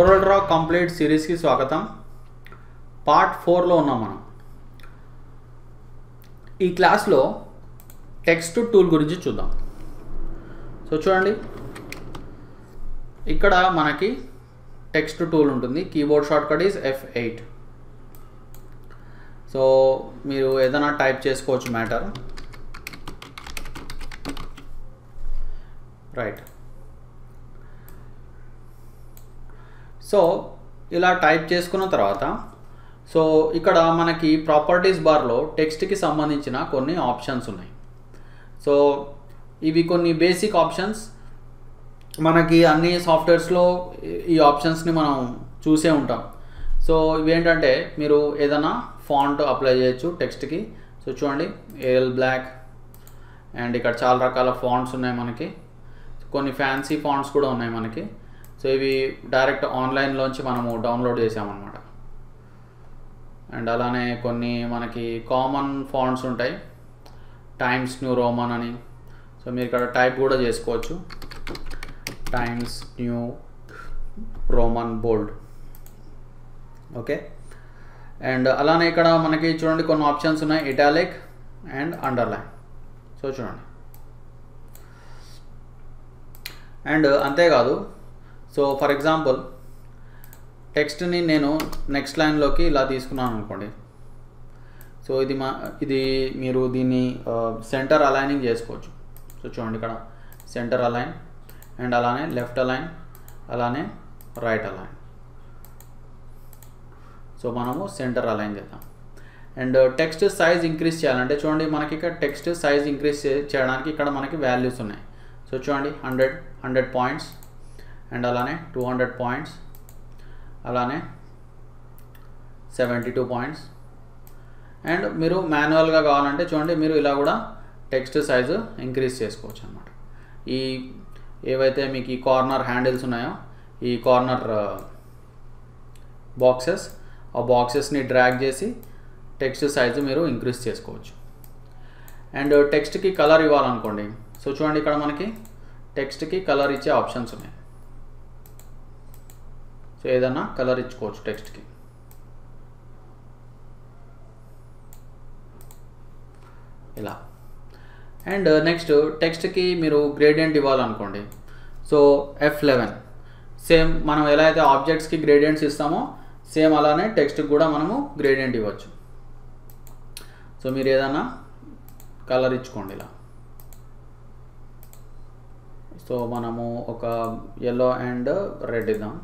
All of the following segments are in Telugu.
కోరల్ డ్రా కంప్లీట్ సిరీస్కి స్వాగతం. పార్ట్ ఫోర్లో ఉన్నాం మనం. ఈ క్లాస్లో టెక్స్ట్ టూల్ గురించి చూద్దాం. సో చూడండి. ఇక్కడ మనకి టెక్స్ట్ టూల్ ఉంటుంది. Keyboard shortcut is F eight so మీరు ఏదైనా టైప్ చేసుకోవచ్చు మ్యాటర్ రైట్ సో ఇలా టైప్ చేసుకున్న తర్వాత సో ఇక్కడ మనకి ప్రాపర్టీస్ బార్లో టెక్స్ట్కి సంబంధించిన కొన్ని ఆప్షన్స్ ఉన్నాయి. సో ఇవి కొన్ని బేసిక్ ఆప్షన్స్. మనకి అన్ని సాఫ్ట్వేర్స్లో ఈ ఆప్షన్స్ని మనం చూసే ఉంటాం. సో ఇవేంటంటే మీరు ఏదైనా ఫాంట్ అప్లై చేయొచ్చు టెక్స్ట్కి. సో చూడండి ఏఎల్ బ్లాక్. అండ్ ఇక్కడ చాలా రకాల ఫాంట్స్ ఉన్నాయి మనకి. కొన్ని ఫ్యాన్సీ ఫాంట్స్ కూడా ఉన్నాయి మనకి. సో ఇవి డైరెక్ట్ ఆన్లైన్లోంచి మనము డౌన్లోడ్ చేసామన్నమాట. అండ్ అలానే కొన్ని మనకి కామన్ ఫాంట్స్ ఉంటాయి. టైమ్స్ న్యూ రోమన్ అని. సో మీరు ఇక్కడ టైప్ కూడా చేసుకోవచ్చు. Times New Roman bold. Okay? And అలానే ఇక్కడ మనకి చూడండి కొన్ని ఆప్షన్స్ ఉన్నాయి. Italic and underline. సో చూడండి. అండ్ అంతేకాదు సో ఫర్ ఎగ్జాంపుల్ టెక్స్ట్ని నేను నెక్స్ట్ లైన్లోకి ఇలా తీసుకున్నాను అనుకోండి. సో ఇది మా ఇది మీరు దీన్ని సెంటర్ అలైనింగ్ చేసుకోవచ్చు. సో చూడండి ఇక్కడ. సెంటర్ అలైన్ అండ్ అలానే లెఫ్ట్ అలైన్ అలానే రైట్ అలైన్ సో మనము సెంటర్ అలైన్ చేద్దాం. అండ్ టెక్స్ట్ సైజ్ ఇంక్రీజ్ చేయాలంటే చూడండి మనకి ఇక్కడ టెక్స్ట్ సైజ్ ఇంక్రీజ్ చేయడానికి ఇక్కడ మనకి వాల్యూస్ ఉన్నాయి. సో చూడండి హండ్రెడ్ హండ్రెడ్ పాయింట్స్ అండ్ అలానే టూ హండ్రెడ్ పాయింట్స్ అలానే సెవెంటీ టూ పాయింట్స్. అండ్ మీరు మాన్యువల్గా కావాలంటే చూడండి మీరు ఇలా కూడా టెక్స్ట్ సైజు ఇంక్రీజ్ చేసుకోవచ్చు అనమాట ఈ ఏవైతే మీకు ఈ కార్నర్ హ్యాండిల్స్ ఉన్నాయో ఈ కార్నర్ బాక్సెస్ ఆ బాక్సెస్ని డ్రాగ్ చేసి టెక్స్ట్ సైజు మీరు ఇంక్రీజ్ చేసుకోవచ్చు. అండ్ టెక్స్ట్కి కలర్ ఇవ్వాలనుకోండి సో చూడండి ఇక్కడ మనకి టెక్స్ట్కి కలర్ ఇచ్చే ఆప్షన్స్ ఉన్నాయి. సో ఏదన్నా కలర్ ఇచ్చుకోవచ్చు టెక్స్ట్కి. ఇలా. అండ్ నెక్స్ట్ టెక్స్ట్కి మీరు gradient ఇవ్వాలనుకోండి. So F eleven. Same మనం ఎలా అయితే ఆబ్జెక్ట్స్కి గ్రేడియంట్స్ ఇస్తామో సేమ్ అలానే టెక్స్ట్కి కూడా మనము గ్రేడియంట్ ఇవ్వచ్చు. సో మీరు ఏదైనా కలర్ ఇచ్చుకోండి ఇలా. సో మనము ఒక ఎల్లో అండ్ రెడ్ ఇద్దాం.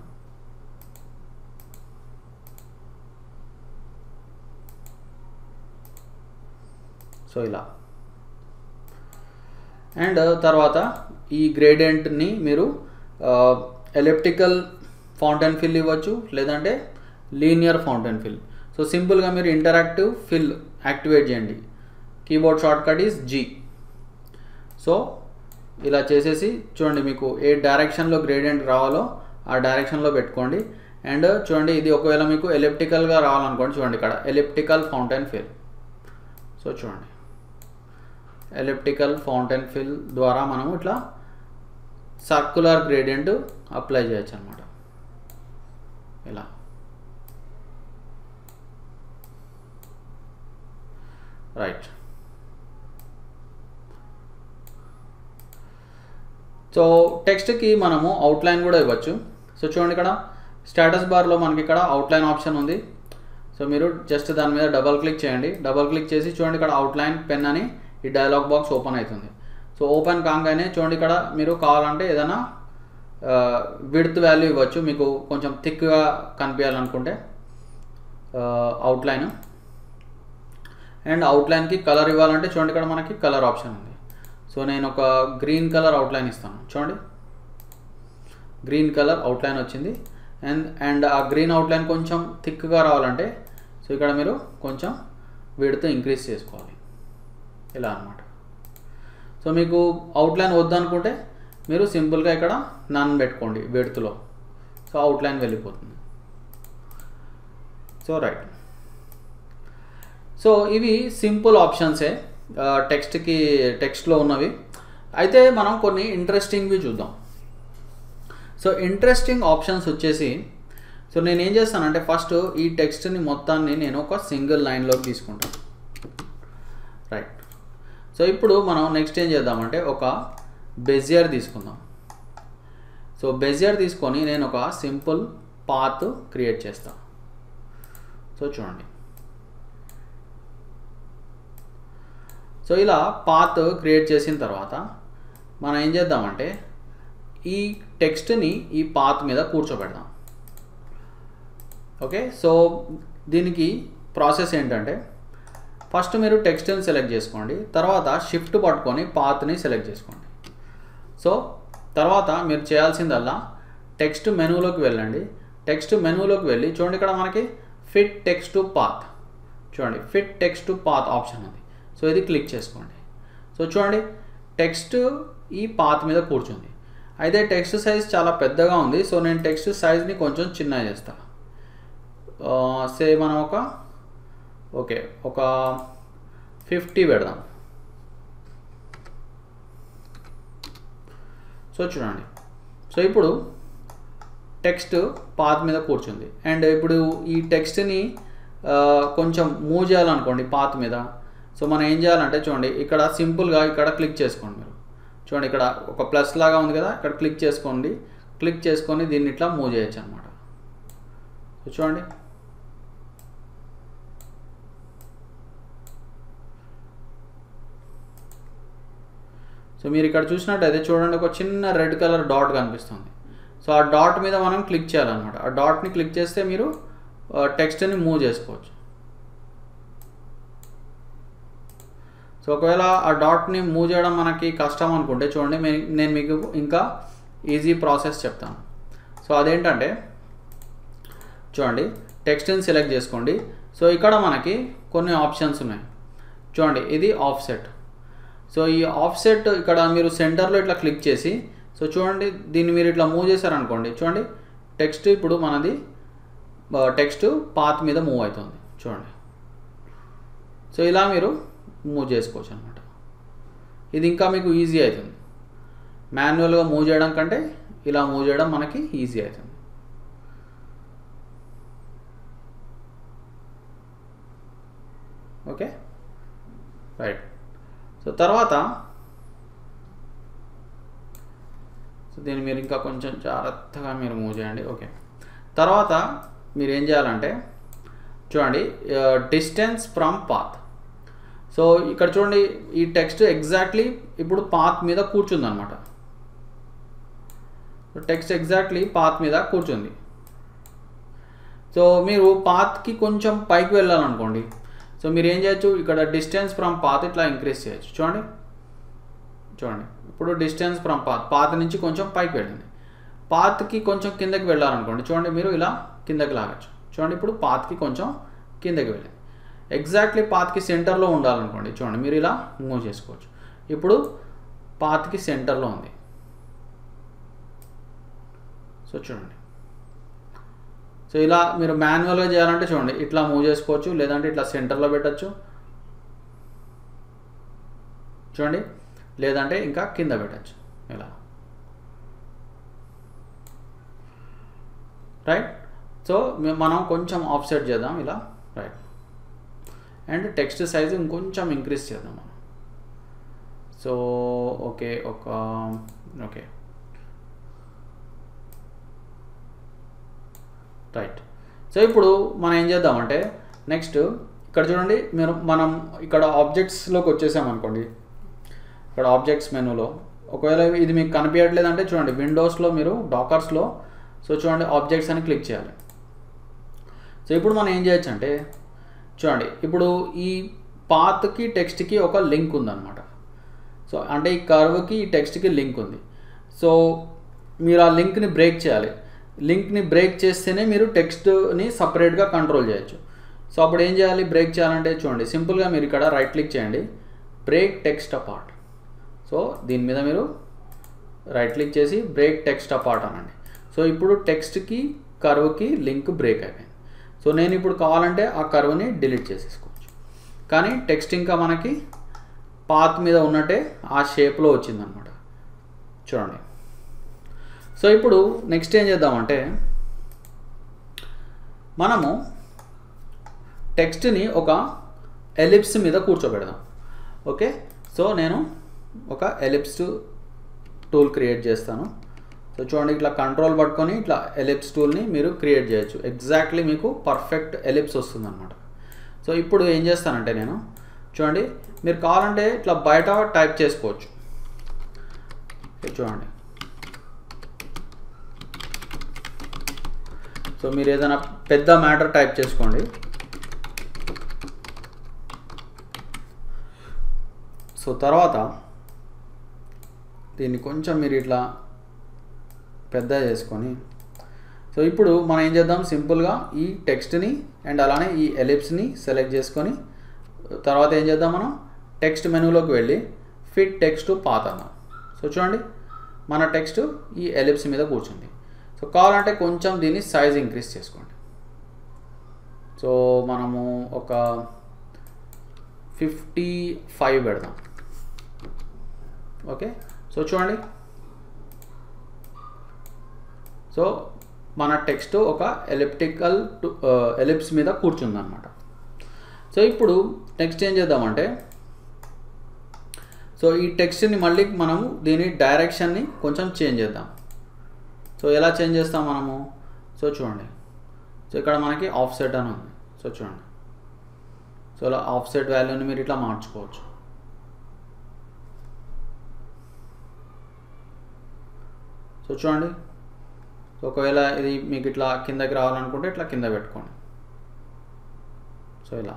సో ఇలా. అండ్ తర్వాత ఈ గ్రేడియంట్ని మీరు ఎలెప్టికల్ ఫౌంటైన్ ఫిల్ ఇవ్వచ్చు లేదంటే లీనియర్ ఫౌంటైన్ ఫిల్ సో సింపుల్గా మీరు ఇంటరాక్టివ్ ఫిల్ యాక్టివేట్ చేయండి. Keyboard shortcut is G so ఇలా చేసేసి చూడండి మీకు ఏ డైరెక్షన్లో గ్రేడియంట్ రావాలో ఆ డైరెక్షన్లో పెట్టుకోండి. అండ్ చూడండి ఇది ఒకవేళ మీకు ఎలిప్టికల్గా రావాలనుకోండి చూడండి ఇక్కడ ఎలిప్టికల్ ఫౌంటైన్ ఫిల్ సో చూడండి. ఎలిప్టికల్ ఫౌంటైన్ ఫిల్ ద్వారా మనము ఇట్లా సర్కులర్ గ్రేడియంట్ అప్లై చేయొచ్చు అనమాట ఇలా రైట్ సో టెక్స్ట్కి మనము అవుట్లైన్ కూడా ఇవ్వచ్చు. సో చూడండి ఇక్కడ స్టేటస్ బార్లో మనకి ఇక్కడ అవుట్లైన్ ఆప్షన్ ఉంది. సో మీరు జస్ట్ దాని మీద డబల్ క్లిక్ చేయండి. డబల్ క్లిక్ చేసి చూడండి ఇక్కడ అవుట్లైన్ పెన్ అని ఈ డైలాగ్ బాక్స్ ఓపెన్ అవుతుంది సో ఓపెన్ కాగానే చూడండి ఇక్కడ మీరు కావాలంటే ఏదైనా విడ్త్ వాల్యూ ఇవ్వచ్చు. మీకు కొంచెం థిక్గా కనిపించాలనుకుంటే అవుట్లైన్ అండ్ అవుట్లైన్కి కలర్ ఇవ్వాలంటే చూడండి ఇక్కడ మనకి కలర్ ఆప్షన్ ఉంది. సో నేను ఒక గ్రీన్ కలర్ అవుట్లైన్ ఇస్తాను. చూడండి. గ్రీన్ కలర్ అవుట్లైన్ వచ్చింది. అండ్ అండ్ ఆ గ్రీన్ అవుట్లైన్ కొంచెం థిక్గా రావాలంటే సో ఇక్కడ మీరు కొంచెం విడ్త్ ఇంక్రీజ్ చేసుకోవాలి. ఇలా అనమాట సో మీకు అవుట్లైన్ వద్దనుకుంటే మీరు సింపుల్గా ఇక్కడ నన్ పెట్టుకోండి వెడుతులో. సో అవుట్లైన్ వెళ్ళిపోతుంది. సో రైట్ సో ఇవి సింపుల్ ఆప్షన్సే. టెక్స్ట్కి టెక్స్ట్లో ఉన్నవి. అయితే మనం కొన్ని ఇంట్రెస్టింగ్వి చూద్దాం. సో ఇంట్రెస్టింగ్ ఆప్షన్స్ వచ్చేసి సో నేను ఏం చేస్తానంటే ఫస్ట్ ఈ టెక్స్ట్ని మొత్తాన్ని నేను ఒక సింగిల్ లైన్లోకి తీసుకుంటాను. రైట్ సో ఇప్పుడు మనం నెక్స్ట్ ఏం చేద్దామంటే ఒక బెజియర్ తీసుకుందాం. సో బెజియర్ తీసుకొని నేను ఒక సింపుల్ పాత్ క్రియేట్ చేస్తాను సో చూడండి. సో ఇలా పాత్ క్రియేట్ చేసిన తర్వాత మనం ఏం చేద్దామంటే ఈ టెక్స్ట్ని ఈ పాత్ మీద కూర్చోబెడదాం. ఓకే? సో దీనికి ప్రాసెస్ ఏంటంటే ఫస్ట్ మీరు టెక్స్ట్ని సెలెక్ట్ చేసుకోండి. తర్వాత షిఫ్ట్ పట్టుకొని పాత్ని సెలెక్ట్ చేసుకోండి. సో తర్వాత మీరు చేయాల్సిందల్లా టెక్స్ట్ మెనూలోకి వెళ్ళండి. టెక్స్ట్ మెనూలోకి వెళ్ళి చూడండి ఇక్కడ మనకి ఫిట్ టెక్స్ట్ టు పాత్ చూడండి fit text to path option ఉంది. సో ఇది క్లిక్ చేసుకోండి. సో చూడండి టెక్స్ట్ ఈ పాత్ మీద కూర్చుంది. అయితే టెక్స్ట్ సైజ్ చాలా పెద్దగా ఉంది. సో నేను టెక్స్ట్ సైజ్ని కొంచెం చిన్నగా చేస్తాను సే uh, మనం ఒక ఓకే ఒక ఫిఫ్టీ పెడదాం. సో చూడండి. సో ఇప్పుడు టెక్స్ట్ పాత్ మీద కూర్చుంది. అండ్ ఇప్పుడు ఈ టెక్స్ట్ని కొంచెం మూవ్ చేయాలనుకోండి పాత్ మీద. సో మనం ఏం చేయాలంటే చూడండి ఇక్కడ సింపుల్గా ఇక్కడ క్లిక్ చేసుకోండి మీరు. చూడండి ఇక్కడ ఒక ప్లస్ లాగా ఉంది కదా ఇక్కడ క్లిక్ చేసుకోండి. క్లిక్ చేసుకొని దీన్ని ఇట్లా మూవ్ చేయొచ్చు అనమాట చూడండి. సో మీరు ఇక్కడ చూసినట్టయితే చూడండి ఒక చిన్న రెడ్ కలర్ డాట్ కనిపిస్తుంది. సో ఆ డాట్ మీద మనం క్లిక్ చేయాలన్నమాట. ఆ డాట్ని క్లిక్ చేస్తే మీరు టెక్స్ట్ని మూవ్ చేసుకోవచ్చు. సో ఒకవేళ ఆ డాట్ని మూవ్ చేయడం మనకి కష్టం అనుకుంటే చూడండి నేను మీకు ఇంకా ఈజీ ప్రాసెస్ చెప్తాను. సో అదేంటంటే చూడండి టెక్స్ట్ని సెలెక్ట్ చేసుకోండి. సో ఇక్కడ మనకి కొన్ని ఆప్షన్స్ ఉన్నాయి. చూడండి ఇది ఆఫ్సెట్. సో ఈ ఆఫ్సెట్ ఇక్కడ మీరు సెంటర్లో ఇట్లా క్లిక్ చేసి సో చూడండి దీన్ని మీరు ఇట్లా మూవ్ చేశారనుకోండి చూడండి టెక్స్ట్ ఇప్పుడు మనది టెక్స్ట్ పాత్ మీద మూవ్ అవుతుంది చూడండి. సో ఇలా మీరు మూవ్ చేసుకోవచ్చు అనమాట ఇది ఇంకా మీకు ఈజీ అవుతుంది. మాన్యువల్గా మూవ్ చేయడం కంటే ఇలా మూవ్ చేయడం మనకి ఈజీ అవుతుంది. ఓకే రైట్ సో తర్వాత సో దీన్ని మీరు ఇంకా కొంచెం జాగ్రత్తగా మీరు మూవ్ చేయండి. ఓకే. తర్వాత మీరు ఏం చేయాలంటే చూడండి డిస్టెన్స్ ఫ్రమ్ పాత్ సో ఇక్కడ చూడండి ఈ టెక్స్ట్ ఎగ్జాక్ట్లీ ఇప్పుడు పాత్ మీద కూర్చుందనమాట టెక్స్ట్ ఎగ్జాక్ట్లీ పాత్ మీద కూర్చుంది. సో మీరు పాత్కి కొంచెం పైకి వెళ్ళాలనుకోండి సో మీరు ఏం చేయొచ్చు? ఇక్కడ డిస్టెన్స్ ఫ్రమ్ పాత్ ఇట్లా ఇంక్రీజ్ చేయొచ్చు. చూడండి. చూడండి. ఇప్పుడు డిస్టెన్స్ ఫ్రమ్ పాత్ పాత నుంచి కొంచెం పైకి వెళ్ళింది పాత్కి కొంచెం కిందకి వెళ్ళాలనుకోండి. చూడండి మీరు ఇలా కిందకి లాగచ్చు. చూడండి ఇప్పుడు పాత్కి కొంచెం కిందకి వెళ్ళింది ఎగ్జాక్ట్లీ పాత్కి సెంటర్లో ఉండాలనుకోండి. చూడండి మీరు ఇలా మూవ్ చేసుకోవచ్చు. ఇప్పుడు పాత్కి సెంటర్లో ఉంది. సో చూడండి. సో ఇలా మీరు మాన్యువల్గా చేయాలంటే చూడండి ఇట్లా మూవ్ చేసుకోవచ్చు లేదంటే ఇట్లా సెంటర్లో పెట్టచ్చు. చూడండి లేదంటే ఇంకా కింద పెట్టచ్చు. ఇలా. రైట్? సో మనం కొంచెం ఆఫ్సెట్ చేద్దాం ఇలా. రైట్. అండ్ టెక్స్ట్ సైజ్ ఇంకొంచెం ఇంక్రీజ్ చేద్దాం మనం. సో ఓకే ఒక ఓకే. రైట్ సో ఇప్పుడు మనం ఏం చేద్దామంటే నెక్స్ట్ ఇక్కడ చూడండి మీరు మనం ఇక్కడ ఆబ్జెక్ట్స్లోకి వచ్చేసామనుకోండి ఇక్కడ ఆబ్జెక్ట్స్ మెనూలో ఒకవేళ ఇది మీకు కనిపించట్లేదంటే చూడండి విండోస్లో మీరు డాకర్స్లో సో చూడండి ఆబ్జెక్ట్స్ అని క్లిక్ చేయాలి. సో ఇప్పుడు మనం ఏం చేయొచ్చు అంటే చూడండి ఇప్పుడు ఈ పాత్కి టెక్స్ట్కి ఒక లింక్ ఉందన్నమాట. సో అంటే ఈ కర్వ్కి ఈ టెక్స్ట్కి లింక్ ఉంది. సో మీరు ఆ లింక్ని బ్రేక్ చేయాలి. లింక్ని బ్రేక్ చేస్తేనే మీరు టెక్స్ట్ని సపరేట్గా కంట్రోల్ చేయొచ్చు. సో అప్పుడు ఏం చేయాలి? బ్రేక్ చేయాలంటే చూడండి సింపుల్గా మీరు ఇక్కడ రైట్ క్లిక్ చేయండి. బ్రేక్ టెక్స్ట్ అపార్ట్ సో దీని మీద మీరు రైట్ క్లిక్ చేసి బ్రేక్ టెక్స్ట్ అపార్ట్ అనండి. సో ఇప్పుడు టెక్స్ట్కి కర్వ్కి లింక్ బ్రేక్ అయిపోయింది. సో నేను ఇప్పుడు కావాలంటే ఆ కర్వ్ని డిలీట్ చేసేసుకోవచ్చు. కానీ టెక్స్ట్ ఇంకా మనకి పాత్ మీద ఉన్నట్టే ఆ షేప్లో వచ్చిందనమాట. చూడండి. సో ఇప్పుడు నెక్స్ట్ ఏం చేద్దామంటే మనము టెక్స్ట్ని ఒక ఎలిప్స్ మీద కూర్చోబెడదాం. ఓకే? సో నేను ఒక ఎలిప్స్ టూల్ క్రియేట్ చేస్తాను. సో చూడండి ఇట్లా కంట్రోల్ పట్టుకొని ఇట్లా ఎలిప్స్ టూల్ని మీరు క్రియేట్ చేయొచ్చు. ఎగ్జాక్ట్లీ మీకు పర్ఫెక్ట్ ఎలిప్స్ వస్తుంది అనమాట సో ఇప్పుడు ఏం చేస్తానంటే నేను చూడండి మీరు కావాలంటే ఇట్లా బయట టైప్ చేసుకోవచ్చు. చూడండి. సో మీరు ఏదైనా పెద్ద మ్యాటర్ టైప్ చేసుకోండి. సో తర్వాత దీన్ని కొంచెం మీరు ఇట్లా పెద్ద చేసుకొని సో ఇప్పుడు మనం ఏం చేద్దాం? సింపుల్గా ఈ టెక్స్ట్ని అండ్ అలానే ఈ ఎలిప్స్ని సెలెక్ట్ చేసుకొని తర్వాత ఏం చేద్దాం మనం? టెక్స్ట్ మెనూలోకి వెళ్ళి ఫిట్ టెక్స్ట్ పాత సో చూడండి మన టెక్స్ట్ ఈ ఎలిప్స్ మీద కూర్చుంది. సో కావాలంటే కొంచెం దీన్ని సైజ్ ఇంక్రీజ్ చేసుకోండి. సో మనము ఒక ఫిఫ్టీ ఫైవ్ పెడదాం. ఓకే? సో చూడండి. సో మన టెక్స్ట్ ఒక ఎలిప్టికల్ ఎలిప్స్ మీద కూర్చుందనమాట సో ఇప్పుడు నెక్స్ట్ ఏం చేద్దామంటే సో ఈ టెక్స్ట్ని మళ్ళీ మనము దీని డైరెక్షన్ని కొంచెం చేంజ్ చేద్దాం. సో ఎలా చేంజ్ చేస్తాం మనము? సో చూడండి. సో ఇక్కడ మనకి ఆఫ్సెట్ అని ఉంది. సో చూడండి. సో ఇలా ఆఫ్సెట్ వాల్యూని మీరు ఇట్లా మార్చుకోవచ్చు. సో చూడండి. సో ఒకవేళ ఇది మీకు ఇట్లా కిందకి రావాలనుకుంటే ఇట్లా కింద పెట్టుకోండి. సో ఇలా.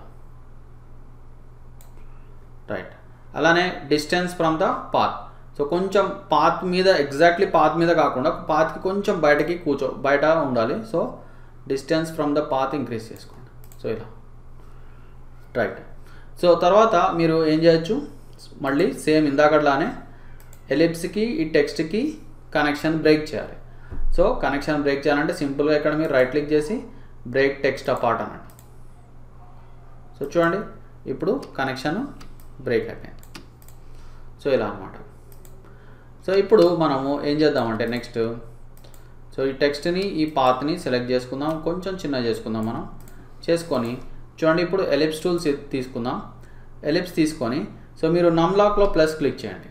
రైట్ అలానే distance from the path so కొంచెం పాత్ మీద ఎగ్జాక్ట్లీ పాత్ మీద కాకుండా పాత్కి కొంచెం బయటకి కూర్చో బయట ఉండాలి. So distance from the path increase చేసుకోండి. సో ఇలా. రైట్ సో తర్వాత మీరు ఏం చేయొచ్చు? మళ్ళీ సేమ్ ఇందాకట్లానే ఎలిప్స్కి ఈ టెక్స్ట్కి కనెక్షన్ బ్రేక్ చేయాలి. సో కనెక్షన్ బ్రేక్ చేయాలంటే సింపుల్గా ఇక్కడ మీరు రైట్ క్లిక్ చేసి బ్రేక్ టెక్స్ట్ అపార్ట్ అనండి సో చూడండి ఇప్పుడు కనెక్షన్ బ్రేక్ అయిపోయింది. సో ఇలా అనమాట సో ఇప్పుడు మనము ఏం చేద్దామంటే నెక్స్ట్ సో ఈ టెక్స్ట్ని ఈ పాత్ని సెలెక్ట్ చేసుకుందాం. కొంచెం చిన్న చేసుకుందాం మనం. చేసుకొని చూడండి ఇప్పుడు ఎలిప్స్ టూల్స్ తీసుకుందాం. ఎలిప్స్ తీసుకొని సో మీరు నమ్లాక్లో ప్లస్ క్లిక్ చేయండి.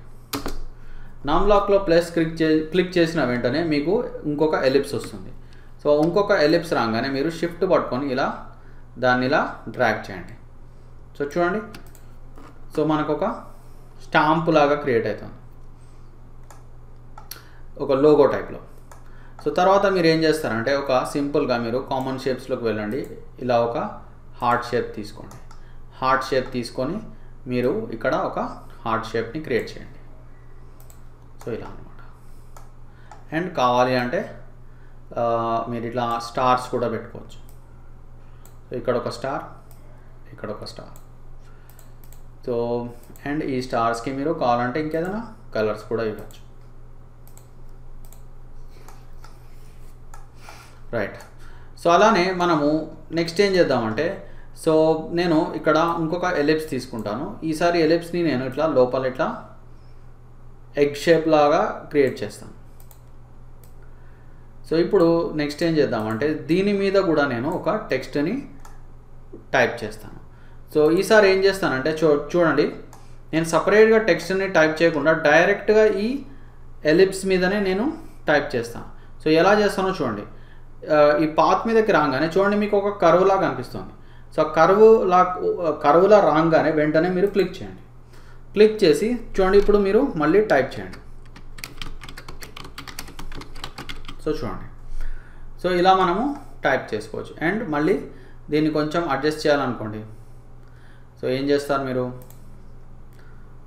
నమ్లాక్లో ప్లస్ క్లిక్ చే క్లిక్ చేసిన వెంటనే మీకు ఇంకొక ఎలిప్స్ వస్తుంది. సో ఇంకొక ఎలిప్స్ రాగానే మీరు షిఫ్ట్ పట్టుకొని ఇలా దాన్ని ఇలా డ్రాగ్ చేయండి. సో చూడండి. సో మనకు ఒక స్టాంప్ లాగా క్రియేట్ అవుతుంది. ఒక లోగో టైప్లో సో తర్వాత మీరు ఏం చేస్తారంటే ఒక సింపుల్గా మీరు కామన్ షేప్స్లోకి వెళ్ళండి. ఇలా ఒక హార్ట్ షేప్ తీసుకోండి. హార్ట్ షేప్ తీసుకొని మీరు ఇక్కడ ఒక హార్ట్ షేప్ని క్రియేట్ చేయండి. సో ఇలా అనమాట అండ్ కావాలి అంటే మీరు ఇట్లా స్టార్స్ కూడా పెట్టుకోవచ్చు. సో ఇక్కడ ఒక స్టార్ ఇక్కడ ఒక స్టార్ సో అండ్ ఈ స్టార్స్కి మీరు కావాలంటే ఇంకేదైనా కలర్స్ కూడా ఇవ్వచ్చు. రైట్ సో అలానే మనము నెక్స్ట్ ఏం చేద్దామంటే సో నేను ఇక్కడ ఇంకొక ఎలిప్స్ తీసుకుంటాను. ఈసారి ఎలిప్స్ని నేను ఇట్లా లోపల ఇట్లా ఎగ్ షేప్ లాగా క్రియేట్ చేస్తాను. సో ఇప్పుడు నెక్స్ట్ ఏం చేద్దామంటే దీని మీద కూడా నేను ఒక టెక్స్ట్ని టైప్ చేస్తాను. సో ఈసారి ఏం చేస్తానంటే చూ చూడండి. నేను సపరేట్గా టెక్స్ట్ని టైప్ చేయకుండా డైరెక్ట్గా ఈ ఎలిప్స్ మీదనే నేను టైప్ చేస్తాను. సో ఎలా చేస్తానో చూడండి. ఈ పాత్ మీదకి రాగానే చూడండి మీకు ఒక కరువులాగా కనిపిస్తుంది. సో కరువు లా కరువులా రాగానే వెంటనే మీరు క్లిక్ చేయండి. క్లిక్ చేసి చూడండి ఇప్పుడు మీరు మళ్ళీ టైప్ చేయండి. సో చూడండి. సో ఇలా మనము టైప్ చేసుకోవచ్చు. అండ్ మళ్ళీ దీన్ని కొంచెం అడ్జస్ట్ చేయాలనుకోండి. సో ఏం చేస్తారు మీరు?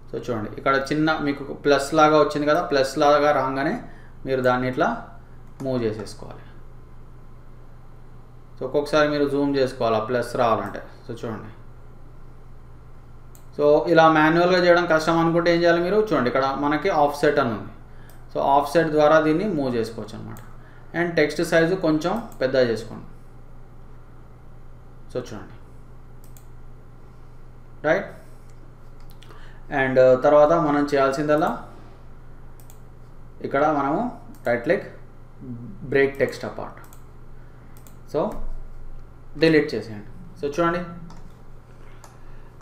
సో చూడండి. ఇక్కడ చిన్న మీకు ప్లస్ లాగా వచ్చింది కదా ప్లస్ లాగా రాగానే మీరు దాన్ని ఇట్లా మూవ్ చేసేసుకోవాలి. సో ఒక్కొక్కసారి మీరు జూమ్ చేసుకోవాలి. ఆ ప్లస్ రావాలంటే. సో చూడండి. సో ఇలా మాన్యువల్గా చేయడం కష్టం అనుకుంటే ఏం చేయాలి మీరు? చూడండి ఇక్కడ మనకి ఆఫ్ సెట్ అని ఉంది. సో ఆఫ్ సెట్ ద్వారా దీన్ని మూవ్ చేసుకోవచ్చు అనమాట అండ్ టెక్స్ట్ సైజు కొంచెం పెద్దగా చేసుకోండి. సో చూడండి. రైట్ అండ్ uh, తర్వాత మనం చేయాల్సిందల్లా ఇక్కడ మనము right like break text apart so delete చేసేయండి. సో చూడండి.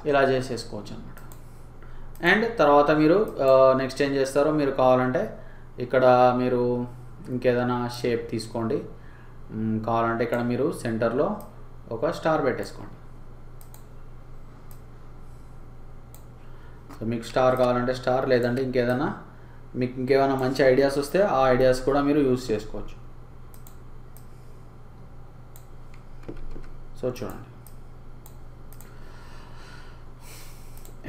ఇలా చేసేసుకోవచ్చు అనమాట అండ్ తర్వాత మీరు నెక్స్ట్ ఏం చేస్తారో మీరు కావాలంటే ఇక్కడ మీరు ఇంకేదైనా షేప్ తీసుకోండి. కావాలంటే ఇక్కడ మీరు సెంటర్లో ఒక స్టార్ పెట్టేసుకోండి. సో మీకు స్టార్ కావాలంటే స్టార్ లేదంటే ఇంకేదైనా మీకు ఇంకేమైనా మంచి ఐడియాస్ వస్తే ఆ ఐడియాస్ కూడా మీరు యూస్ చేసుకోవచ్చు. సో చూడండి.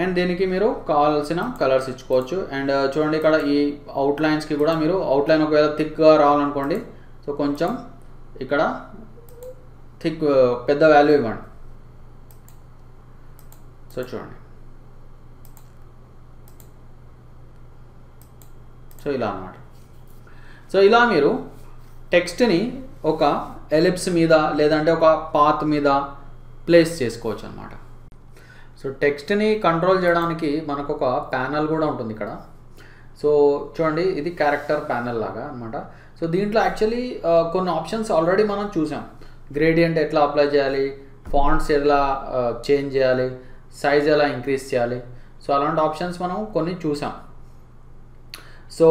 అండ్ దీనికి మీరు కావాల్సిన కలర్స్ ఇచ్చుకోవచ్చు. అండ్ uh, చూడండి ఇక్కడ ఈ అవుట్లైన్స్కి కూడా మీరు అవుట్లైన్ ఒకవేళ థిక్గా రావాలనుకోండి సో కొంచెం ఇక్కడ థిక్ uh, పెద్ద వాల్యూ ఇవ్వండి. సో చూడండి. సో ఇలా అన్నమాట. సో ఇలా మీరు టెక్స్ట్ని ఒక ఎలిప్స్ మీద లేదంటే ఒక పాత్ మీద ప్లేస్ చేసుకోవచ్చు అనమాట సో టెక్స్ట్ని కంట్రోల్ చేయడానికి మనకు ఒక ప్యానల్ కూడా ఉంటుంది ఇక్కడ. సో చూడండి ఇది క్యారెక్టర్ ప్యానల్ లాగా అనమాట సో దీంట్లో యాక్చువల్లీ uh, కొన్ని ఆప్షన్స్ ఆల్రెడీ మనం చూసాం. గ్రేడియంట్ ఎట్లా అప్లై చేయాలి? ఫాంట్స్ ఎలా uh, చేంజ్ చేయాలి? సైజ్ ఎలా ఇంక్రీజ్ చేయాలి? సో అలాంటి ఆప్షన్స్ మనం కొన్ని చూసాం. సో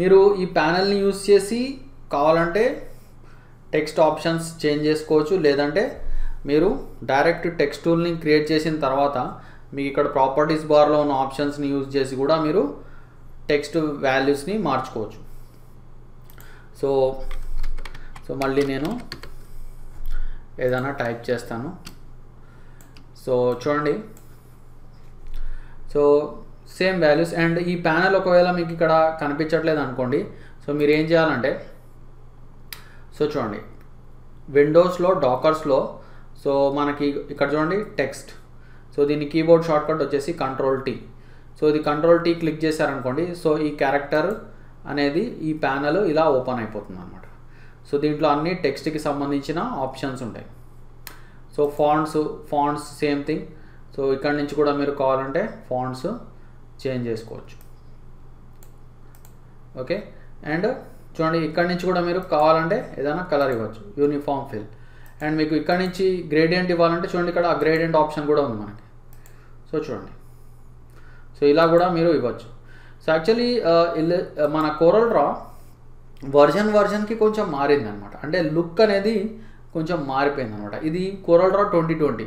మీరు ఈ ప్యానల్ని యూస్ చేసి కావాలంటే టెక్స్ట్ ఆప్షన్స్ చేంజ్ చేసుకోవచ్చు. లేదంటే మీరు డైరెక్ట్ టెక్స్ట్ టూల్ని క్రియేట్ చేసిన తర్వాత మీకు ఇక్కడ ప్రాపర్టీస్ బార్లో ఉన్న ఆప్షన్స్ని యూజ్ చేసి కూడా మీరు టెక్స్ట్ వాల్యూస్ని మార్చుకోవచ్చు. సో సో మళ్ళీ నేను ఏదైనా టైప్ చేస్తాను. సో చూడండి. సో సేమ్ వాల్యూస్ అండ్ ఈ ప్యానల్ ఒకవేళ మీకు ఇక్కడ కనిపించట్లేదు అనుకోండి. సో మీరు ఏం చేయాలంటే సో చూడండి. విండోస్లో డాకర్స్లో సో మనకి ఇక్కడ చూడండి టెక్స్ట్ సో దీని కీబోర్డ్ షార్ట్కట్ వచ్చేసి కంట్రోల్ టీ సో ఇది కంట్రోల్ టీ క్లిక్ చేశారనుకోండి సో ఈ క్యారెక్టర్ అనేది ఈ ప్యానల్ ఇలా ఓపెన్ అయిపోతుంది అనమాట సో దీంట్లో అన్ని టెక్స్ట్కి సంబంధించిన ఆప్షన్స్ ఉంటాయి. So fonts fonts same thing so ఇక్కడ నుంచి కూడా మీరు కావాలంటే ఫాంట్స్ చేంజ్ చేసుకోవచ్చు. ఓకే అండ్ చూడండి ఇక్కడ నుంచి కూడా మీరు కావాలంటే ఏదైనా కలర్ ఇవ్వచ్చు. Uniform fill. అండ్ మీకు ఇక్కడ నుంచి గ్రేడియంట్ ఇవ్వాలంటే చూడండి ఇక్కడ ఆ గ్రేడియంట్ ఆప్షన్ కూడా ఉంది మనకి. సో చూడండి. సో ఇలా కూడా మీరు ఇవ్వచ్చు. సో యాక్చువల్లీ మన కోరల్ డ్రా వర్జన్ వర్జన్కి కొంచెం మారింది అనమాట అంటే లుక్ అనేది కొంచెం మారిపోయింది అనమాట ఇది Corel draw twenty twenty.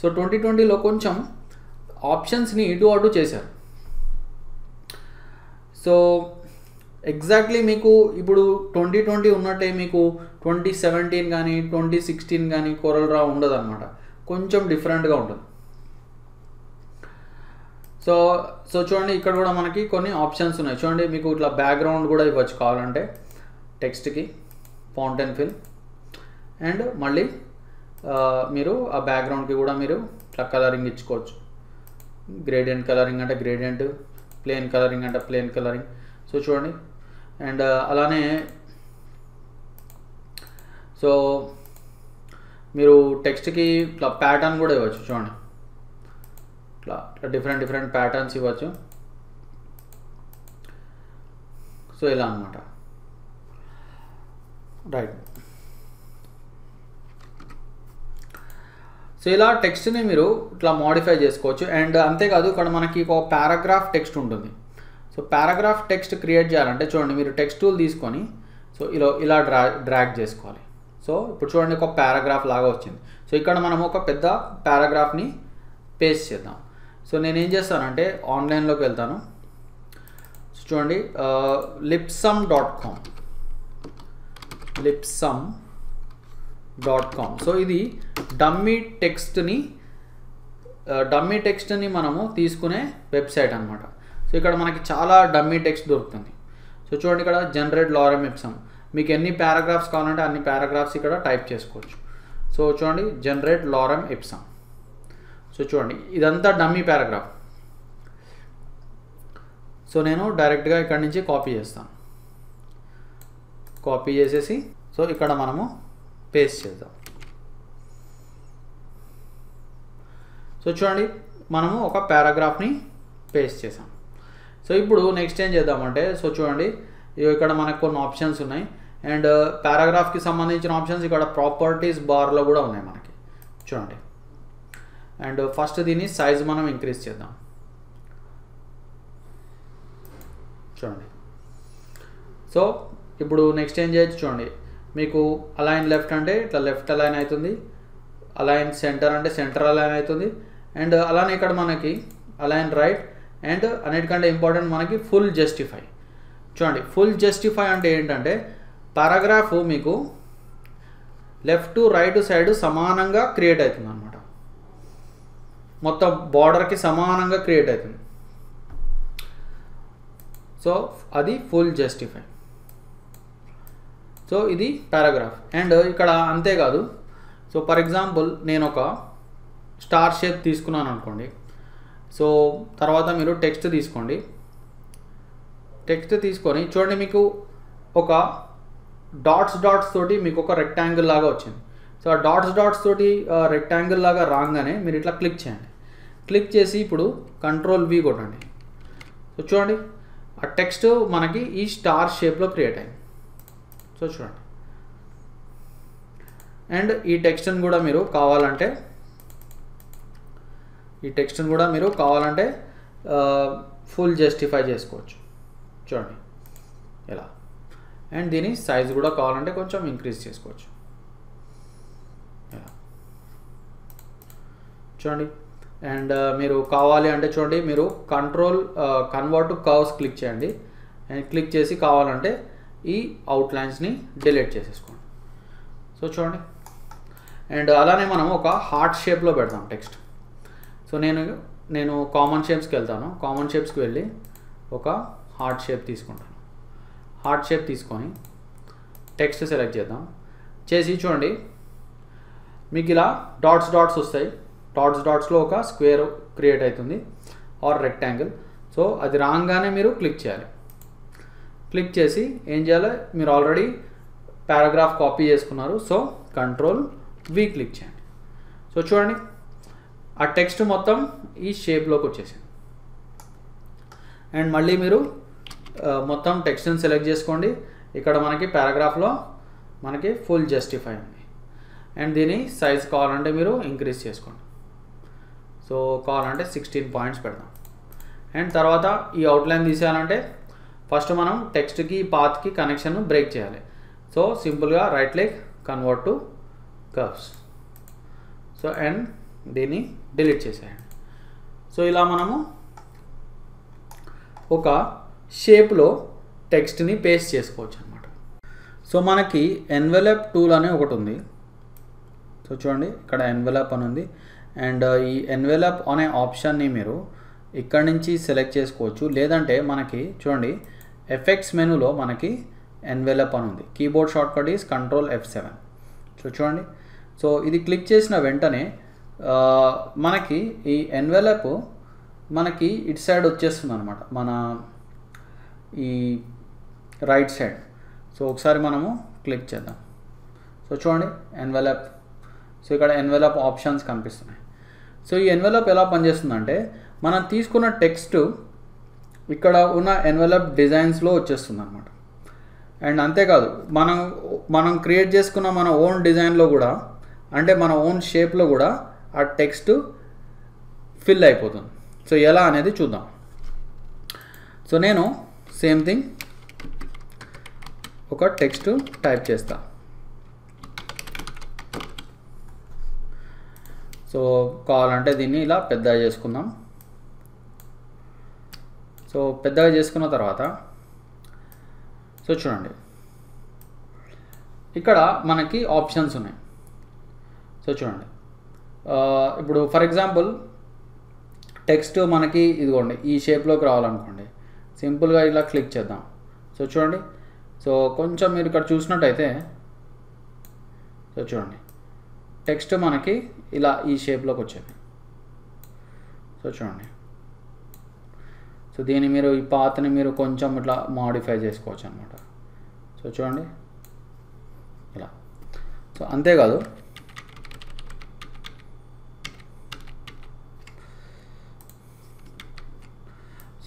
So twenty ట్వంటీలో కొంచెం ఆప్షన్స్ని ఇటు అటు చేశారు. సో ఎగ్జాక్ట్లీ మీకు ఇప్పుడు ట్వంటీ ట్వంటీ ఉన్నట్టే మీకు ట్వంటీ సెవెంటీన్ కానీ ట్వంటీ సిక్స్టీన్ కానీ కోరల్ రా ఉండదు అనమాట కొంచెం డిఫరెంట్గా ఉంటుంది. సో సో చూడండి ఇక్కడ కూడా మనకి కొన్ని ఆప్షన్స్ ఉన్నాయి. చూడండి మీకు ఇట్లా బ్యాక్గ్రౌండ్ కూడా ఇవ్వచ్చు కావాలంటే టెక్స్ట్కి ఫౌంటైన్ ఫిల్ అండ్ మళ్ళీ మీరు ఆ బ్యాక్గ్రౌండ్కి కూడా మీరు ఇట్లా కలరింగ్ ఇచ్చుకోవచ్చు. గ్రేడియంట్ కలరింగ్ అంటే గ్రేడియంట్ ప్లేన్ కలరింగ్ అంటే ప్లేన్ కలరింగ్ సో చూడండి అండ్ uh, అలానే సో మీరు టెక్స్ట్కి ఇట్లా ప్యాటర్న్ కూడా ఇవ్వచ్చు చూడండి. ఇట్లా డిఫరెంట్ డిఫరెంట్ ప్యాటర్న్స్ ఇవ్వచ్చు. సో ఇలా అనమాట రైట్ సో ఇలా టెక్స్ట్ని మీరు ఇట్లా మాడిఫై చేసుకోవచ్చు. అండ్ అంతేకాదు ఇక్కడ మనకి ఒక పారాగ్రాఫ్ టెక్స్ట్ ఉంటుంది. సో పారాగ్రాఫ్ టెక్స్ట్ క్రియేట్ చేయాలంటే చూడండి మీరు టెక్స్ట్ టూల్ తీసుకొని సో ఇలా ఇలా డ్రా డ్రాగ్ చేసుకోవాలి. సో ఇప్పుడు చూడండి ఒక పారాగ్రాఫ్ లాగా వచ్చింది. సో ఇక్కడ మనం ఒక పెద్ద పారాగ్రాఫ్ని పేస్ట్ చేద్దాం. సో నేను ఏం చేస్తానంటే ఆన్లైన్లోకి వెళ్తాను. సో చూడండి lipsum dot com lipsum dot com so ఇది డమ్మీ టెక్స్ట్ని డమ్మీ టెక్స్ట్ని మనము తీసుకునే వెబ్సైట్ అనమాట సో ఇక్కడ మనకి చాలా డమ్మీ టెక్స్ట్ దొరుకుతుంది. సో చూడండి ఇక్కడ జనరేట్ లారమ్ ఎప్సమ్. మీకు ఎన్ని పారాగ్రాఫ్స్ కావాలంటే అన్ని పారాగ్రాఫ్స్ ఇక్కడ టైప్ చేసుకోవచ్చు. సో చూడండి జనరేట్ లారమ్ ఎప్సమ్. సో చూడండి ఇదంతా డమ్మీ పారాగ్రాఫ్. సో నేను డైరెక్ట్గా ఇక్కడ నుంచి కాపీ చేస్తాను. కాపీ చేసేసి సో ఇక్కడ మనము పేస్ట్ చేద్దాం. సో చూడండి మనము ఒక పారాగ్రాఫ్ని పేస్ట్ చేసాం. సో ఇప్పుడు నెక్స్ట్ ఏం చేద్దామంటే సో చూడండి ఇక్కడ మనకు కొన్ని ఆప్షన్స్ ఉన్నాయి. అండ్ పారాగ్రాఫ్కి uh, సంబంధించిన ఆప్షన్స్ ఇక్కడ ప్రాపర్టీస్ బార్లో కూడా ఉన్నాయి మనకి. చూడండి. అండ్ ఫస్ట్ దీని సైజ్ మనం ఇంక్రీజ్ చేద్దాం. చూడండి. సో ఇప్పుడు నెక్స్ట్ ఏం చేయొచ్చు చూడండి. మీకు అలైన్ లెఫ్ట్ అంటే ఇట్లా లెఫ్ట్ అలైన్ అవుతుంది. అలైన్ సెంటర్ అంటే సెంటర్ అలైన్ అవుతుంది. అండ్ uh, అలానే ఇక్కడ మనకి అలైన్ రైట్ అండ్ అన్నిటికంటే ఇంపార్టెంట్ మనకి ఫుల్ జస్టిఫై చూడండి ఫుల్ జస్టిఫై అంటే ఏంటంటే పారాగ్రాఫ్ మీకు లెఫ్ట్ టు రైట్ సైడ్ సమానంగా క్రియేట్ అవుతుంది అనమాట మొత్తం బార్డర్కి సమానంగా క్రియేట్ అవుతుంది. సో అది ఫుల్ జస్టిఫై సో ఇది పారాగ్రాఫ్ అండ్ ఇక్కడ అంతేకాదు. సో ఫర్ ఎగ్జాంపుల్ నేను ఒక స్టార్ షేప్ తీసుకున్నాను అనుకోండి సో తర్వాత మీరు టెక్స్ట్ తీసుకోండి. టెక్స్ట్ తీసుకొని చూడండి మీకు ఒక డాట్స్ డాట్స్ తోటి మీకు ఒక రెక్టాంగిల్ లాగా వచ్చింది. సో ఆ డాట్స్ డాట్స్ తోటి రెక్టాంగిల్ లాగా రాగానే మీరు ఇట్లా క్లిక్ చేయండి. క్లిక్ చేసి ఇప్పుడు కంట్రోల్ వి కొట్టండి. సో చూడండి. ఆ టెక్స్ట్ మనకి ఈ స్టార్ షేప్లో క్రియేట్ అయింది. సో చూడండి. అండ్ ఈ టెక్స్ట్ని కూడా మీరు కావాలంటే ఈ టెక్స్ట్ని కూడా మీరు కావాలంటే ఫుల్ జస్టిఫై చేసుకోవచ్చు. చూడండి. ఇలా అండ్ దీని సైజ్ కూడా కావాలంటే కొంచెం ఇంక్రీజ్ చేసుకోవచ్చు. ఇలా చూడండి. అండ్ మీరు కావాలి అంటే చూడండి మీరు control convert to curves click చేయండి. అండ్ క్లిక్ చేసి కావాలంటే ఈ అవుట్లైన్స్ని డిలీట్ చేసేసుకోండి. సో చూడండి. అండ్ అలానే మనం ఒక హార్ట్ షేప్లో పెడతాం టెక్స్ట్. సో నేను నేను కామన్ షేప్స్కి వెళ్తాను. కామన్ షేప్స్కి వెళ్ళి ఒక హార్ట్ షేప్ తీసుకుంటాను. హార్ట్ షేప్ తీసుకొని టెక్స్ట్ సెలెక్ట్ చేద్దాం. చేసి చూడండి. మీకు ఇలా డాట్స్ డాట్స్ వస్తాయి. డాట్స్ డాట్స్లో ఒక స్క్వేర్ క్రియేట్ అవుతుంది. ఆర్ రెక్టాంగిల్ సో అది రాగానే మీరు క్లిక్ చేయాలి. క్లిక్ చేసి ఏం చేయాలి? మీరు ఆల్రెడీ పారాగ్రాఫ్ కాపీ చేసుకున్నారు. సో కంట్రోల్ వి క్లిక్ చేయండి. సో చూడండి. ఆ టెక్స్ట్ మొత్తం ఈ షేప్లోకి వచ్చేసింది. అండ్ మళ్ళీ మీరు మొత్తం టెక్స్ట్ని సెలెక్ట్ చేసుకోండి. ఇక్కడ మనకి పారాగ్రాఫ్లో మనకి ఫుల్ జస్టిఫై ఉంది. అండ్ దీని సైజ్ కావాలంటే మీరు ఇంక్రీజ్ చేసుకోండి. సో కావాలంటే సిక్స్టీన్ పాయింట్స్ పెడదాం. అండ్ తర్వాత ఈ అవుట్లైన్ తీసేయాలంటే ఫస్ట్ మనం టెక్స్ట్కి పాత్కి కనెక్షన్ బ్రేక్ చేయాలి. సో సింపుల్గా right leg convert to curves so and దీన్ని డిలీట్ చేసేయండి. సో ఇలా మనము ఒక షేప్లో టెక్స్ట్ని పేస్ట్ చేసుకోవచ్చు అనమాట సో మనకి ఎన్వెలప్ టూల్ అనే ఒకటి ఉంది. సో చూడండి ఇక్కడ ఎన్వెలప్ అని ఉంది. అండ్ ఈ ఎన్వెలప్ అనే ఆప్షన్ని మీరు ఇక్కడ నుంచి సెలెక్ట్ చేసుకోవచ్చు. లేదంటే మనకి చూడండి ఎఫెక్ట్స్ మెనూలో మనకి ఎన్వెలప్ అని ఉంది. Keyboard shortcut is control F seven so చూడండి సో ఇది క్లిక్ చేసిన వెంటనే మనకి ఈ ఎన్వెలప్ మనకి ఇటు సైడ్ వచ్చేస్తుంది అనమాట మన ఈ రైట్ సైడ్ సో ఒకసారి మనము క్లిక్ చేద్దాం. సో చూడండి ఎన్వెలప్ సో ఇక్కడ ఎన్వెలప్ ఆప్షన్స్ కనిపిస్తున్నాయి. సో ఈ ఎన్వెలప్ ఎలా పనిచేస్తుందంటే మనం తీసుకున్న టెక్స్ట్ ఇక్కడ ఉన్న ఎన్వెలప్ డిజైన్స్లో వచ్చేస్తుంది అనమాట అండ్ అంతేకాదు మనం మనం క్రియేట్ చేసుకున్న మన ఓన్ డిజైన్లో కూడా అంటే మన ఓన్ షేప్లో కూడా ఆ టెక్స్ట్ ఫిల్ అయిపోతుంది. సో ఎలా అనేది చూద్దాం. సో నేను సేమ్ థింగ్ ఒక టెక్స్ట్ టైప్ చేస్తా. సో కావాలంటే దీన్ని ఇలా పెద్దగా చేసుకుందాం. సో పెద్దగా చేసుకున్న తర్వాత సో చూడండి. ఇక్కడ మనకి ఆప్షన్స్ ఉన్నాయి. సో చూడండి. ఇప్పుడు ఫర్ ఎగ్జాంపుల్ టెక్స్ట్ మనకి ఇదిగోండి ఈ షేప్లోకి రావాలనుకోండి సింపుల్గా ఇలా క్లిక్ చేద్దాం. సో చూడండి. సో కొంచెం మీరు ఇక్కడ చూసినట్టయితే సో చూడండి. టెక్స్ట్ మనకి ఇలా ఈ షేప్లోకి వచ్చింది. సో చూడండి. సో దీన్ని మీరు ఈ పాతని మీరు కొంచెం ఇట్లా మాడిఫై చేసుకోవచ్చు అనమాట సో చూడండి. ఇలా. సో అంతేకాదు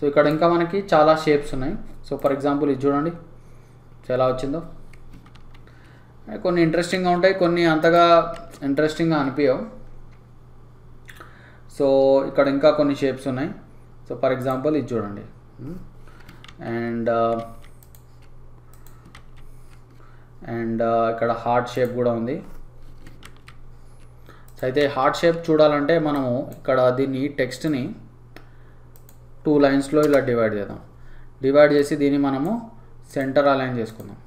సో ఇక్కడ ఇంకా మనకి చాలా షేప్స్ ఉన్నాయి. సో ఫర్ ఎగ్జాంపుల్ ఇది చూడండి. ఎలా వచ్చిందో? కొన్ని ఇంట్రెస్టింగ్గా ఉంటాయి కొన్ని అంతగా ఇంట్రెస్టింగ్గా అనిపించవు సో ఇక్కడ ఇంకా కొన్ని షేప్స్ ఉన్నాయి. సో ఫర్ ఎగ్జాంపుల్ ఇది చూడండి. Hmm. And and uh, uh, ఇక్కడ హార్ట్ షేప్ కూడా ఉంది. సో అయితే హార్ట్ షేప్ చూడాలంటే మనము ఇక్కడ దీన్ని టెక్స్ట్ని టూ లైన్స్లో ఇలా డివైడ్ చేద్దాం. డివైడ్ చేసి దీన్ని మనము సెంటర్ అలైన్ చేసుకుందాం.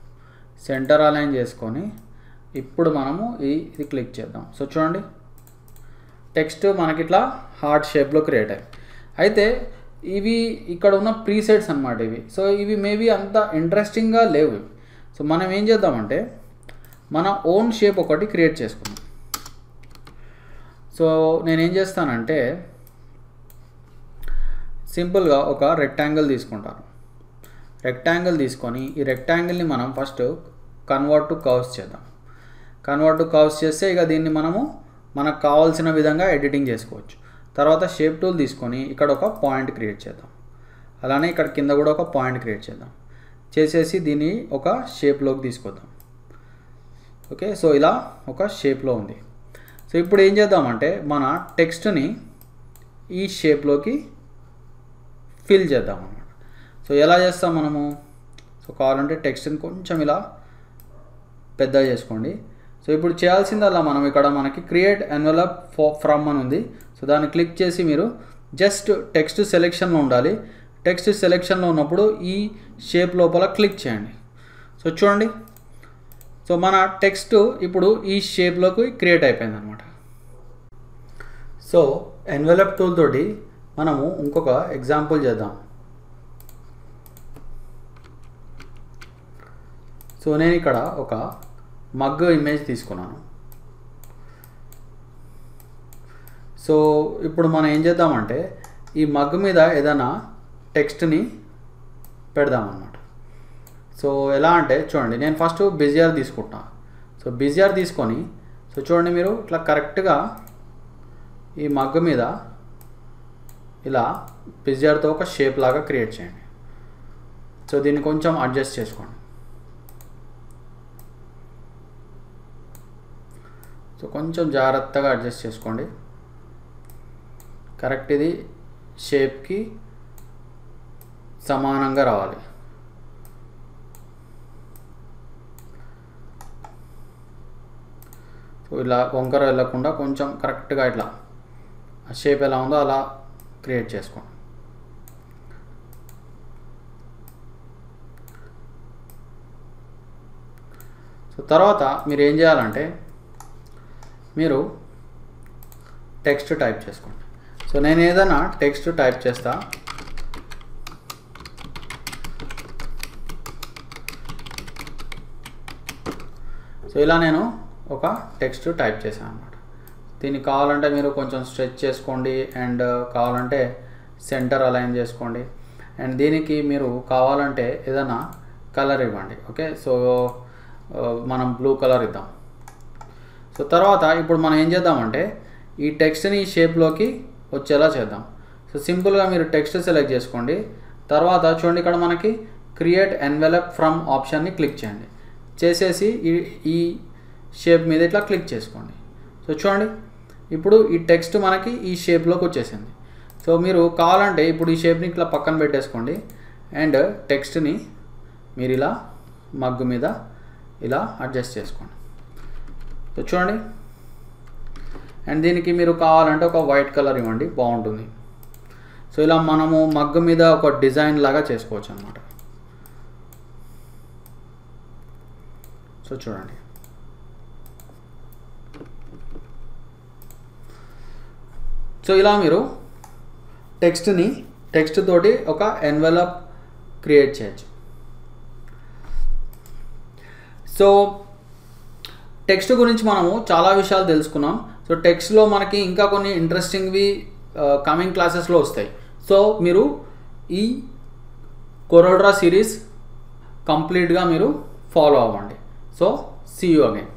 సెంటర్ అలైన్ చేసుకొని ఇప్పుడు మనము ఇది క్లిక్ చేద్దాం. సో చూడండి టెక్స్ట్ మనకి ఇట్లా హార్ట్ షేప్లో క్రియేట్ అయ్యాయి అయితే ఇవి ఇక్కడ ఉన్న ప్రీసెట్స్ అనమాట ఇవి. సో ఇవి మేబీ అంత ఇంట్రెస్టింగ్గా లేవు సో మనం ఏం చేద్దామంటే మన ఓన్ షేప్ ఒకటి క్రియేట్ చేసుకుందాం. సో నేనేం చేస్తానంటే సింపుల్గా ఒక రెక్టాంగిల్ తీసుకుంటాను రెక్టాంగిల్ తీసుకొని ఈ రెక్టాంగిల్ని మనం ఫస్ట్ కన్వర్ట్ టు కర్వ్స్ చేద్దాం. కన్వర్ట్ టు కర్వ్స్ చేస్తే ఇక దీన్ని మనము మనకు కావాల్సిన విధంగా ఎడిటింగ్ చేసుకోవచ్చు. తర్వాత షేప్ టూల్ తీసుకొని ఇక్కడ ఒక పాయింట్ క్రియేట్ చేద్దాం. అలానే ఇక్కడ కింద కూడా ఒక పాయింట్ క్రియేట్ చేద్దాం. చేసేసి దీన్ని ఒక షేప్లోకి తీసుకొద్దాం. ఓకే సో ఇలా ఒక షేప్లో ఉంది. సో ఇప్పుడు ఏం చేద్దామంటే మన టెక్స్ట్ని ఈ షేప్లోకి ఫిల్ చేద్దాం అనమాట సో ఎలా చేస్తాం మనము? సో కావాలంటే టెక్స్ట్ని కొంచెం ఇలా పెద్ద చేసుకోండి. సో ఇప్పుడు చేయాల్సిందల్లా మనం ఇక్కడ మనకి క్రియేట్ ఎన్వలప్ ఫ్రమ్ అని ఉంది. సో దాన్ని క్లిక్ చేసి మీరు జస్ట్ టెక్స్ట్ సెలెక్షన్లో ఉండాలి. టెక్స్ట్ సెలెక్షన్లో ఉన్నప్పుడు ఈ షేప్ లోపల క్లిక్ చేయండి. సో చూడండి. సో మన టెక్స్ట్ ఇప్పుడు ఈ షేప్లోకి క్రియేట్ అయిపోయింది అనమాట సో ఎన్వెలప్ టూల్ తోటి మనము ఇంకొక ఎగ్జాంపుల్ చేద్దాం. సో నేను ఇక్కడ ఒక మగ్ ఇమేజ్ తీసుకున్నాను. సో ఇప్పుడు మనం ఏం చేద్దామంటే ఈ మగ్ మీద ఏదైనా టెక్స్ట్ని పెడదామన్నమాట. సో ఎలా అంటే చూడండి నేను ఫస్ట్ బిజిఆర్ తీసుకుంటా. సో బిజిఆర్ తీసుకొని సో చూడండి మీరు ఇట్లా కరెక్ట్గా ఈ మగ్ మీద ఇలా పిజ్జాతో ఒక షేప్ లాగా క్రియేట్ చేయండి. సో దీన్ని కొంచెం అడ్జస్ట్ చేసుకోండి. సో కొంచెం జాగ్రత్తగా అడ్జస్ట్ చేసుకోండి. కరెక్ట్ ఇది షేప్కి సమానంగా రావాలి. సో ఇలా వంకర వెళ్ళకుండా కొంచెం కరెక్ట్గా ఇట్లా ఆ షేప్ ఎలా ఉందో అలా క్రియేట్ చేసుకోండి సో తర్వాత మీరు ఏం చేయాలంటే మీరు టెక్స్ట్ టైప్ చేసుకోండి. సో నేను ఏదైనా టెక్స్ట్ టైప్ చేస్తా. సో ఇలా నేను ఒక టెక్స్ట్ టైప్ చేశాను అన్నమాట. దీనికి కావాలంటే మీరు కొంచెం స్ట్రెచ్ చేసుకోండి అండ్ కావాలంటే సెంటర్ అలైన్ చేసుకోండి. అండ్ దీనికి మీరు కావాలంటే ఏదైనా కలర్ ఇవ్వండి. ఓకే? సో మనం బ్లూ కలర్ ఇద్దాం. సో తర్వాత ఇప్పుడు మనం ఏం చేద్దామంటే ఈ టెక్స్ట్ని ఈ షేప్లోకి వచ్చేలా చేద్దాం. సో సింపుల్గా మీరు టెక్స్ట్ సెలెక్ట్ చేసుకోండి. తర్వాత చూడండి ఇక్కడ మనకి క్రియేట్ ఎన్వెలప్ ఫ్రమ్ ఆప్షన్ని క్లిక్ చేయండి. చేసేసి ఈ ఈ షేప్ మీద ఇట్లా క్లిక్ చేసుకోండి. సో చూడండి. ఇప్పుడు ఈ టెక్స్ట్ మనకి ఈ షేప్లోకి వచ్చేసింది. సో మీరు కావాలంటే ఇప్పుడు ఈ షేప్ని ఇట్లా పక్కన పెట్టేసుకోండి. అండ్ టెక్స్ట్ని మీరు ఇలా మగ్గు మీద ఇలా అడ్జస్ట్ చేసుకోండి. సో చూడండి. అండ్ దీనికి మీరు కావాలంటే ఒక వైట్ కలర్ ఇవ్వండి. బాగుంటుంది. సో ఇలా మనము మగ్గు మీద ఒక డిజైన్ లాగా చేసుకోవచ్చు అనమాట సో చూడండి. సో ఇలా మీరు టెక్స్ట్ని టెక్స్ట్ తోటి ఒక ఎన్వెలప్ క్రియేట్ చేయొచ్చు. సో టెక్స్ట్ గురించి మనము చాలా విషయాలు తెలుసుకున్నాం. సో టెక్స్ట్లో మనకి ఇంకా కొన్ని ఇంట్రెస్టింగ్వి కమింగ్ క్లాసెస్లో వస్తాయి. సో మీరు ఈ కొరోడ్రా సిరీస్ కంప్లీట్గా మీరు ఫాలో అవ్వండి. So see you again